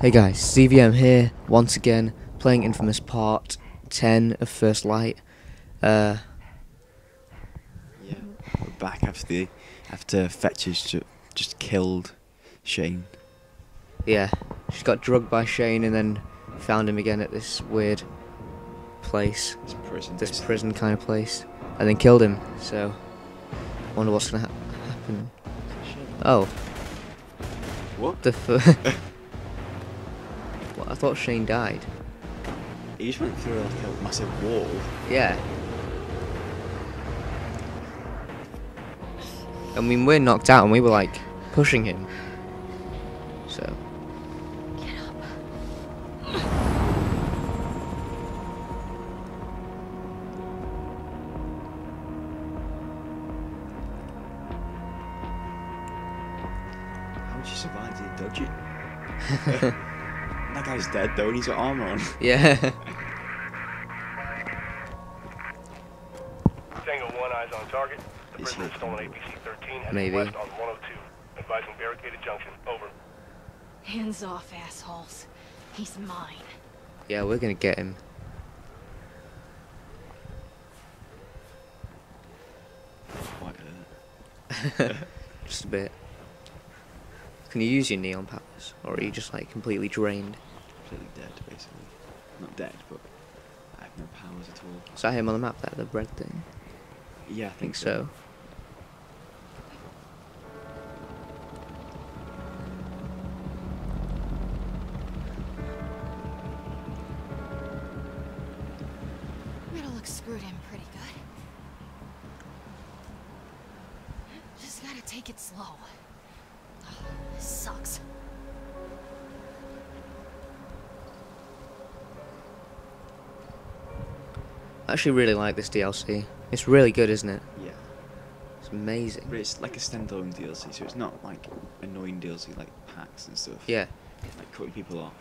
Hey guys, ZVM here, once again, playing Infamous Part 10 of First Light. Uh, Yeah, we're back after the after Fetchers ju- just killed Shane. yeah, she got drugged by Shane and then found him again at this weird place, This prison. this basically. prison kind of place, and then killed him, so, wonder what's gonna ha happen. Oh, What? the I thought Shane died. He just went through like a massive wall. Yeah. I mean, we're knocked out and we were like pushing him. So. How did you survive? Did he dodge it? that guy's dead though, and he's got armor on. Yeah. Tango 1 eyes on target. The Is prisoner stolen APC-13 heading Maybe. west on 102. Advising barricaded junction. Over. Hands off, assholes. He's mine. yeah, we're gonna get him. Just a bit. Can you use your neon powers? Or are you just like completely drained? Completely dead, basically. Not dead, but I have no powers at all. Is that him on the map there, the red thing? Yeah, I I think, think so. Riddle looks screwed in pretty good. Just gotta take it slow. This sucks. I actually really like this DLC. It's really good, isn't it? Yeah. It's amazing. But it's like a standalone DLC, so it's not like annoying DLC like packs and stuff. Yeah. Like cutting people off.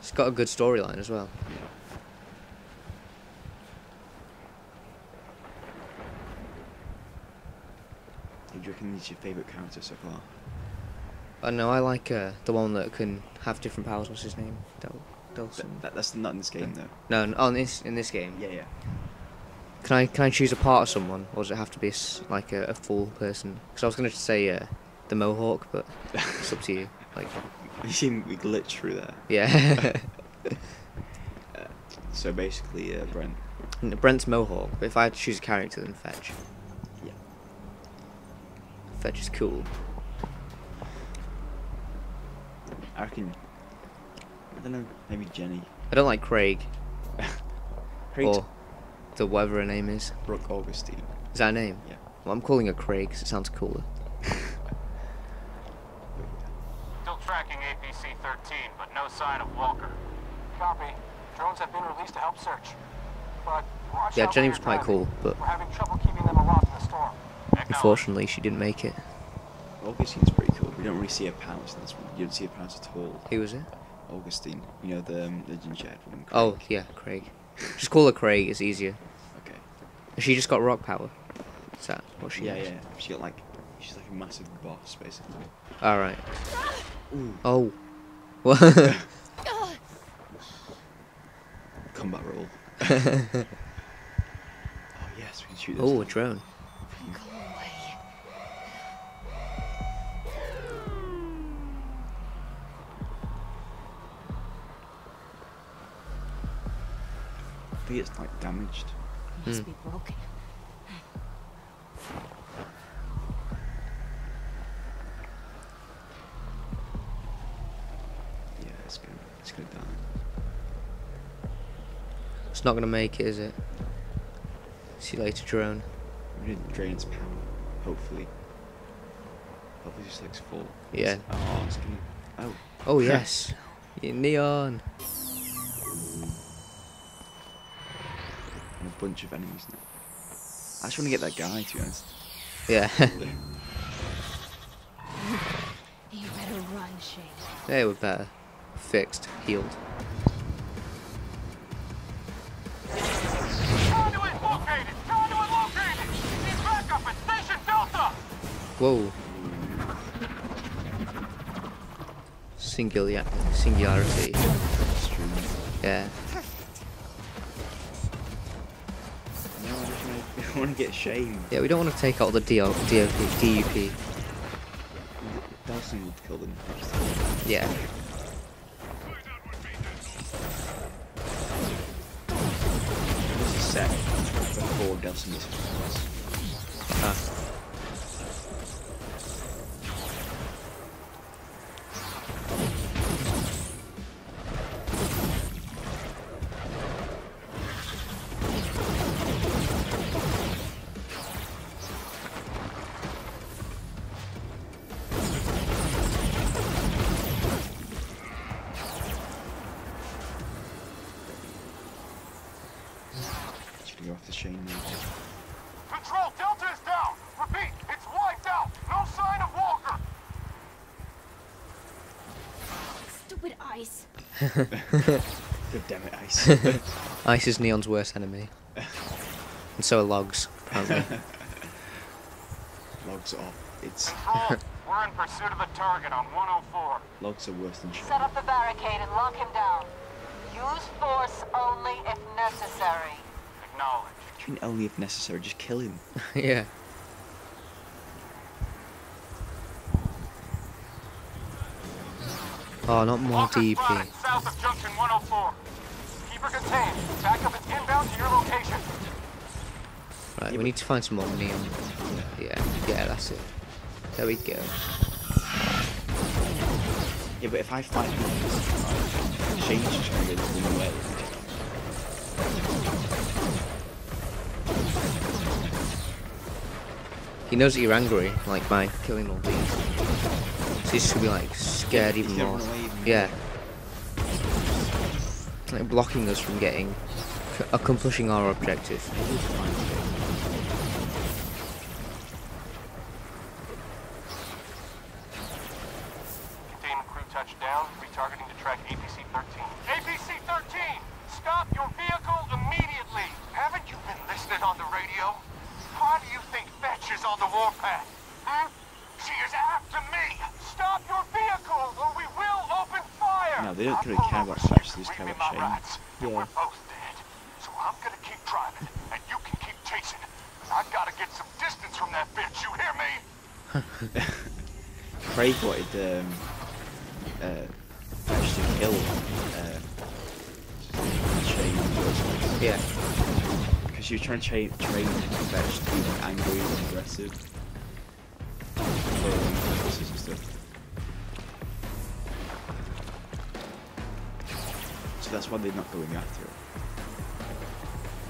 It's got a good storyline as well. Who do you reckon is your favourite character so far? I know I like uh, the one that can have different powers. What's his name? Del Delsin. that, that's not in this game though. No, on this in this game. Yeah, yeah. Can I can I choose a part of someone, or does it have to be like a, a full person? Because I was gonna say uh, the Mohawk, but it's up to you. Like, You seen we glitch through there. yeah, So basically, uh, Brent. Brent's Mohawk. But if I had to choose a character, then Fetch. Yeah. Fetch is cool. I reckon. I don't know. Maybe Jenny. I don't like Craig Craig's or the whatever her name is. Brooke Augustine. Is that her name? Yeah. Well, I'm calling her Craig because it sounds cooler. Still tracking APC-13, but no sign of Walker. Copy. Drones have been released to help search. But watch Yeah, out Jenny was you're quite cool, but We're having trouble keeping them aloft in the storm. Unfortunately she didn't make it. Augustine's pretty cool. We don't really see her powers in this one. You don't see her powers at all. Who was it? Augustine. You know the um, the ginger-haired woman. Oh yeah, Craig. Just call her Craig. It's easier. Okay. She just got rock power? Is that what she Yeah, has? yeah. She got like. She's like a massive boss, basically. All right. Ooh. Oh. What? Combat roll. oh yes, we can shoot this. oh, a drone. I think it's like damaged. It Must Hmm. be broken. Yeah, it's gonna it's gonna die. It's not gonna make it, is it? See you later, drone. We need to drain its power. Hopefully. Hopefully, just like full. Yeah. Oh, it's gonna. Oh. Oh yes. Yeah, neon. Bunch of enemies now. I just want to get that guy, to be honest. Yeah. You better run, Shane. they were better. Fixed. Healed. Conduit located! Conduit located! Need backup at Station Delta! Whoa. singular singularity. Yeah. Wanna- want to get shamed. Yeah, we don't want to take out the DOP, DUP. Dawson would kill them. Yeah. This is set before Delsin is Ah. Chain now. Control, Delta is down! Repeat, it's wiped out! No sign of Walker! Stupid ice. God damn it, Ice. Ice is Neon's worst enemy. And so are logs, apparently. Logs off. It's Control, we're in pursuit of the target on 104. logs are worse than chain. Set up the barricade and lock him down. Use force only if necessary. Acknowledged. Train only if necessary. Just kill him. yeah. Oh, not more Walker DUP. spotted south of Junction 104. Keep her contained. Backup is inbound to your location. Right, we need to find some more neon. Yeah, yeah, that's it. There we go. Yeah, but if I fight him, Shane's just gonna go run He knows that you're angry, like by killing all these. So he's gonna be like scared even more. run away even Yeah. Like blocking us from getting, accomplishing our objective. Containment crew touchdown, retargeting to track APC-13. APC-13! Stop your vehicle immediately! Haven't you been listening on the radio? Why do you think Fetch is on the warpath? Hmm? She is after me! Stop your vehicle or we will open fire! No, they don't really care over about six Fetch, they just to care about Shane. Yeah. We're both dead. So I'm gonna keep driving, and you can keep chasing. I gotta get some distance from that bitch, you hear me? Craig wanted um, uh, Fetch to kill uh, Shane Yeah. because she was trying to train, train Fetch to be like, angry and aggressive. So that's why they're not going after her.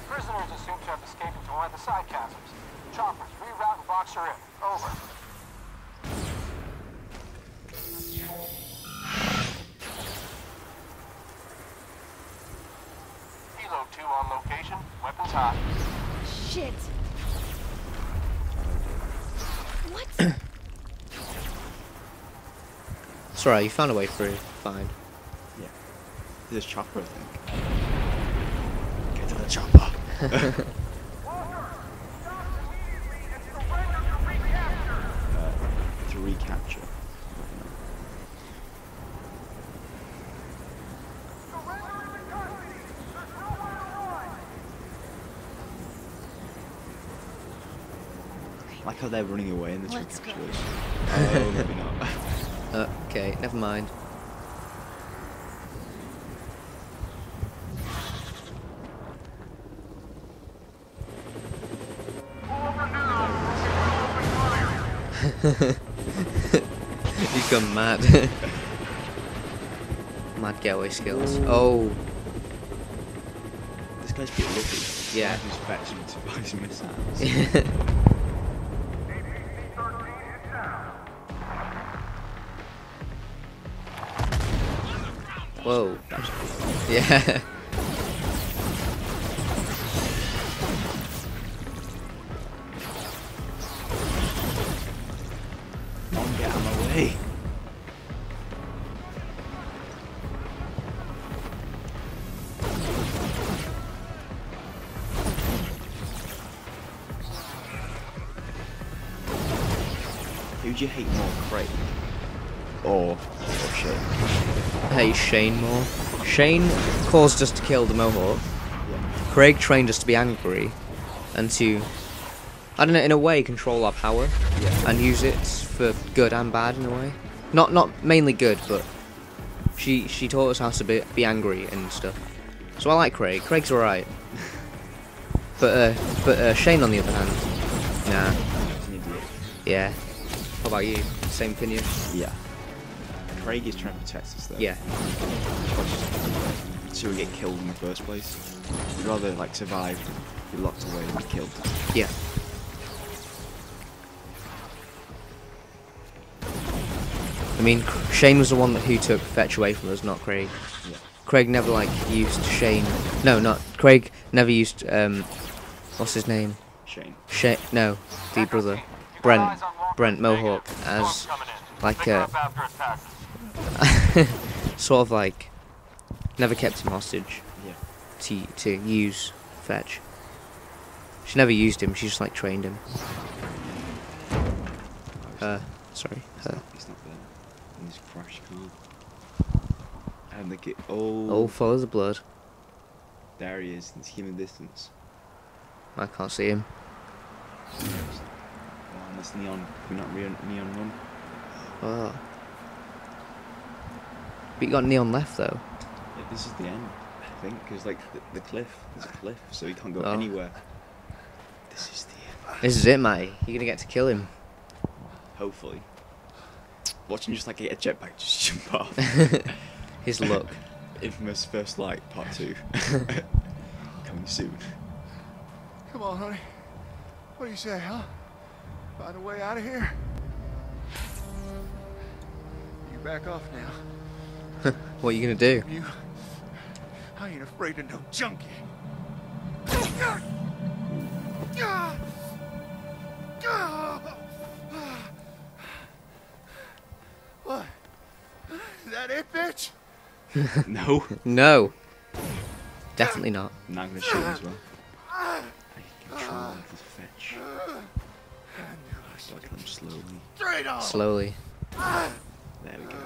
Prisoners assumed to have escaped into one of the side chasms. Choppers, reroute and box her in. Over. Helo 2 on location. Weapons hot. Shit. What? It's alright, you found a way through. Fine. Yeah. There's chopper, I think. Get to the chopper. uh, to recapture. Like how they're running away in this Let's go. Oh, maybe not. Uh, okay, never mind. He's gone mad. mad getaway skills. Oh, this guy's pretty lucky. Yeah. He's fetching survives missiles. whoa. Yeah. Who do you hate more, Craig or or shit. Hey, Shane more. Shane caused us to kill the Mohawk. Yeah. Craig trained us to be angry and to, I don't know, in a way, control our power Yeah. and use it for good and bad in a way. Not not mainly good, but she she taught us how to be, be angry and stuff. So I like Craig. Craig's alright. But uh, but uh, Shane on the other hand, nah, He's an idiot. yeah. How about you? Same opinion? Yeah. Craig is trying to protect us though. Yeah. So we get killed in the first place. We'd rather like survive, be locked away, and be killed. Yeah. I mean, Shane was the one that who took fetch away from us, not Craig. Yeah. Craig never like used Shane. No, not Craig. Never used um, what's his name? Shane. Shane. No, the brother, You got Brent. Eyes on Walker Brent Mohawk as Storm's coming in. like a- uh, up after it passes. sort of like never kept him hostage Yeah. to to use fetch. She never used him. She just like trained him. Her. Sorry. He's Her. not, he's not there. In his crash car. And the ki- oh, Oh, follow the blood. there he is in human distance. I can't see him. And this neon, we're not re- neon run. Oh. Ah. But you got neon left though. Yeah, this is the end, I think, because like the, the cliff, there's a cliff, so you can't go Oh. anywhere. This is the end. This is it, mate. You're gonna get to kill him. Hopefully. Watching just like get a jetpack just jump off. His luck. Infamous First Light Part 2. Coming soon. Come on, honey. What do you say, huh? Find a way out of here? You back off now. What are you gonna do? You. I ain't afraid of no junkie. What? Is that it, bitch? no. No. Definitely not. I'm not gonna shoot him as well. I can control his fetch. So I him slowly. Straight on. Slowly. There we go.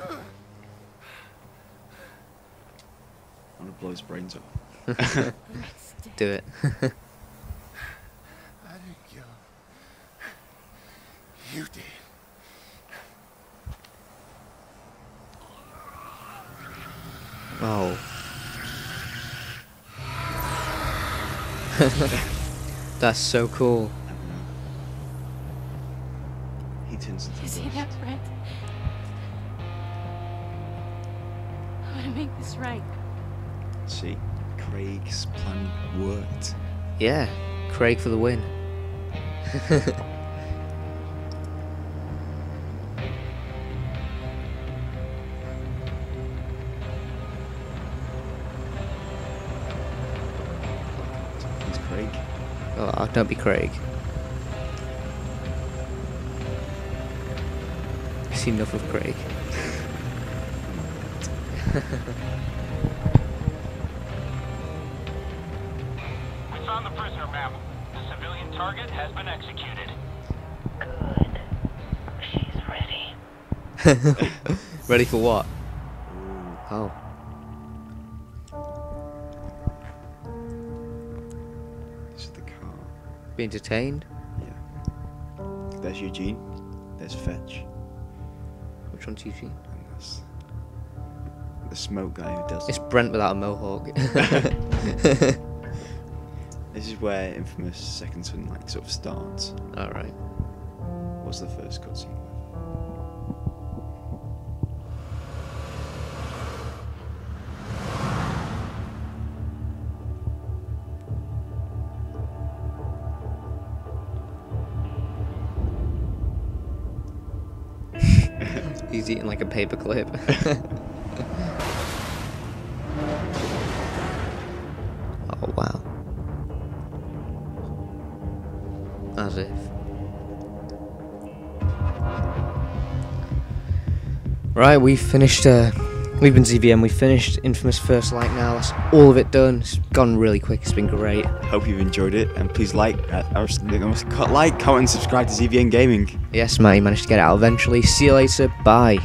I'm gonna blow his brains off. Do it. I didn't kill him. You did. oh. That's so cool. I don't know. He You see that, Brent? I'm gonna make this right. See? Craig's plan worked. Yeah. Craig for the win. He's Craig. Oh, don't be Craig. Seen enough of Craig. We found the prisoner, ma'am. The civilian target has been executed. Good. She's ready. Ready for what? Oh. This is the car. Be entertained? Yeah. There's Eugene. There's Fetch. Which one's Eugene? And that's the smoke guy who does It's Brent without a mohawk. This is where infamous Second Son like sort of starts. Alright. What's the first cutscene? A paperclip. oh wow. As if. Right, we finished. Uh, we've been ZVM. We finished Infamous First Light now. That's all of it done. It's gone really quick. It's been great. Hope you've enjoyed it, and please like, uh, like, comment, and subscribe to ZVM Gaming. Yes, Matt, you managed to get it out eventually. See you later. Bye.